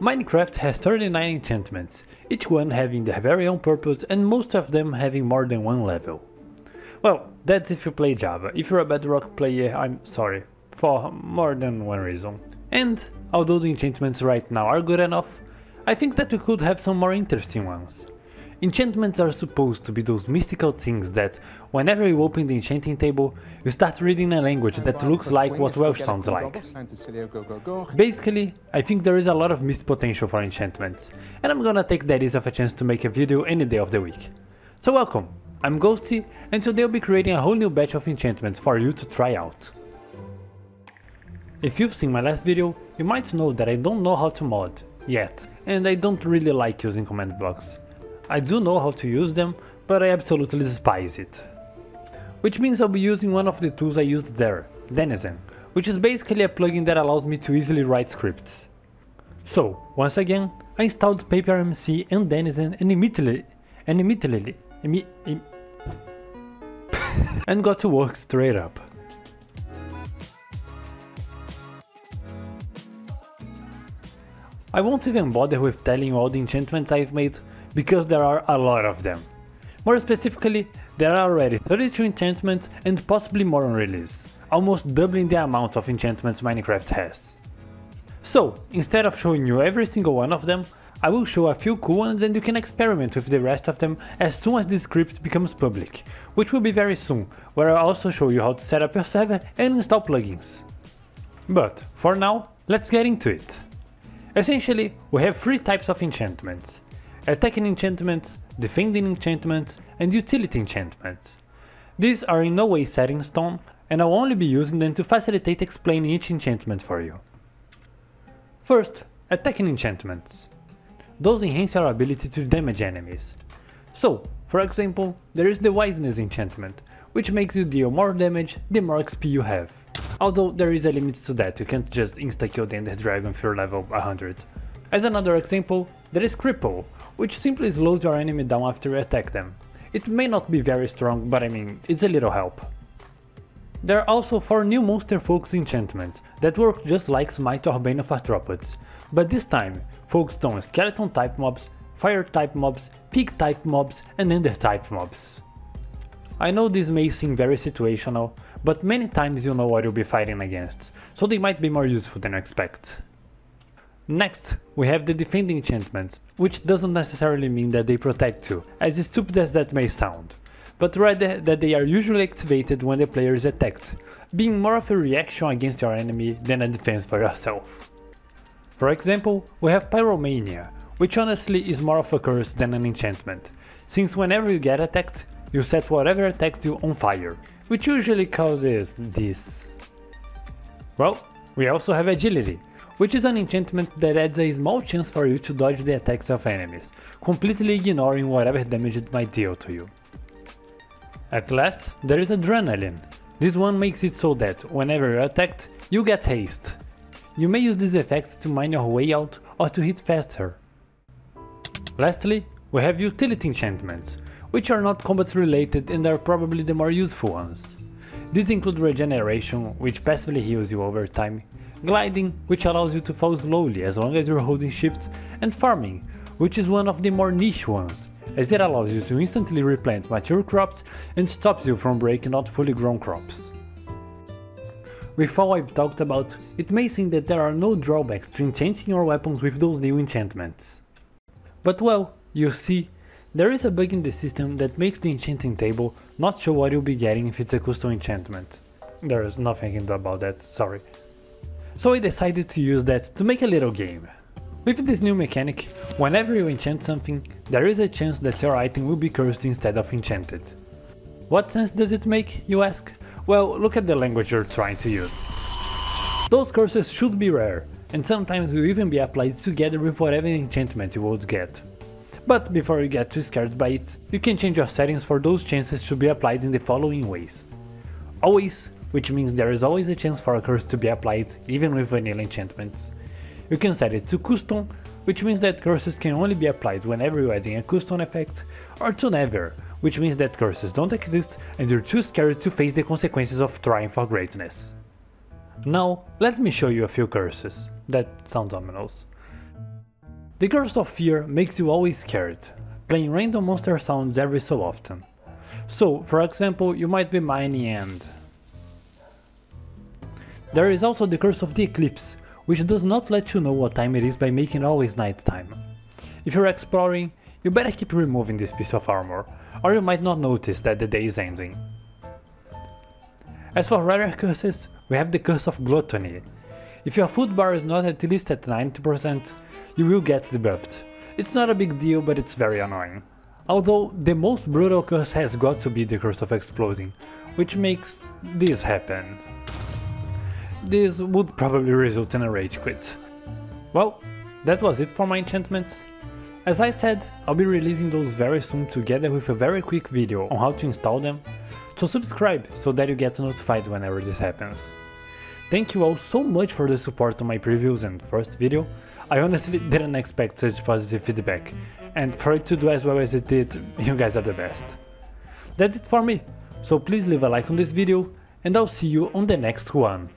Minecraft has 39 enchantments, each one having their very own purpose and most of them having more than one level. Well, that's if you play Java, if you're a Bedrock player I'm sorry, for more than one reason. And, although the enchantments right now are good enough, I think that we could have some more interesting ones. Enchantments are supposed to be those mystical things that, whenever you open the enchanting table, you start reading a language that looks like what Welsh sounds like. Basically, I think there is a lot of missed potential for enchantments, and I'm gonna take that as of a chance to make a video any day of the week. So welcome, I'm Ghostii, and today I'll be creating a whole new batch of enchantments for you to try out. If you've seen my last video, you might know that I don't know how to mod, yet, and I don't really like using command blocks. I do know how to use them, but I absolutely despise it. Which means I'll be using one of the tools I used there, Denizen, which is basically a plugin that allows me to easily write scripts. So, once again, I installed PaperMC and Denizen and immediately, and immediately, imme, im, and got to work straight up. I won't even bother with telling you all the enchantments I've made, because there are a lot of them. More specifically, there are already 32 enchantments and possibly more on release, almost doubling the amount of enchantments Minecraft has. So, instead of showing you every single one of them, I will show a few cool ones and you can experiment with the rest of them as soon as this script becomes public, which will be very soon, where I'll also show you how to set up your server and install plugins. But, for now, let's get into it. Essentially, we have three types of enchantments attacking enchantments, defending enchantments, and utility enchantments. These are in no way set in stone, and I'll only be using them to facilitate explaining each enchantment for you. First, attacking enchantments. Those enhance your ability to damage enemies. So, for example, there is the Wiseness enchantment, which makes you deal more damage the more XP you have. Although there is a limit to that, you can't just insta-kill the Ender Dragon for level 100. As another example, there is Cripple, which simply slows your enemy down after you attack them. It may not be very strong, but I mean, it's a little help. There are also 4 new monster focus enchantments that work just like Smite or Bane of Arthropods, but this time focused on skeleton type mobs, fire type mobs, pig type mobs and ender type mobs. I know this may seem very situational, but many times you know what you'll be fighting against, so they might be more useful than you expect. Next, we have the defending enchantments, which doesn't necessarily mean that they protect you, as stupid as that may sound, but rather that they are usually activated when the player is attacked, being more of a reaction against your enemy than a defense for yourself. For example, we have Pyromania, which honestly is more of a curse than an enchantment, since whenever you get attacked, you set whatever attacks you on fire, which usually causes this. Well, we also have Agility, which is an enchantment that adds a small chance for you to dodge the attacks of enemies, completely ignoring whatever damage it might deal to you. At last, there is Adrenaline. This one makes it so that, whenever you're attacked, you get haste. You may use this effect to mine your way out or to hit faster. Lastly, we have utility enchantments, which are not combat related and are probably the more useful ones. These include Regeneration, which passively heals you over time, gliding, which allows you to fall slowly as long as you're holding shift, and farming, which is one of the more niche ones, as it allows you to instantly replant mature crops and stops you from breaking out fully grown crops. With all I've talked about, it may seem that there are no drawbacks to enchanting your weapons with those new enchantments. But well, you see, there is a bug in the system that makes the enchanting table not show what you'll be getting if it's a custom enchantment. There is nothing I can do about that, sorry so I decided to use that to make a little game. With this new mechanic, whenever you enchant something, there is a chance that your item will be cursed instead of enchanted. What sense does it make, you ask? Well, look at the language you're trying to use. Those curses should be rare, and sometimes will even be applied together with whatever enchantment you would get. But before you get too scared by it, you can change your settings for those chances to be applied in the following ways. Always which means there is always a chance for a curse to be applied even with vanilla enchantments. You can set it to custom, which means that curses can only be applied whenever you're adding a custom effect, or to never, which means that curses don't exist and you're too scared to face the consequences of trying for greatness. Now, let me show you a few curses. That sounds ominous. The Curse of Fear makes you always scared, playing random monster sounds every so often. So, for example, you might be mining and... There is also the Curse of the Eclipse, which does not let you know what time it is by making it always nighttime. If you're exploring, you better keep removing this piece of armor, or you might not notice that the day is ending. As for rare curses, we have the Curse of Gluttony. If your food bar is not at least at 90%, you will get debuffed. It's not a big deal, but it's very annoying. Although the most brutal curse has got to be the Curse of Exploding, which makes this happen. This would probably result in a rage quit. Well, that was it for my enchantments. As I said, I'll be releasing those very soon together with a very quick video on how to install them, so subscribe so that you get notified whenever this happens. Thank you all so much for the support on my previews and first video, I honestly didn't expect such positive feedback, and for it to do as well as it did, you guys are the best. That's it for me, so please leave a like on this video, and I'll see you on the next one.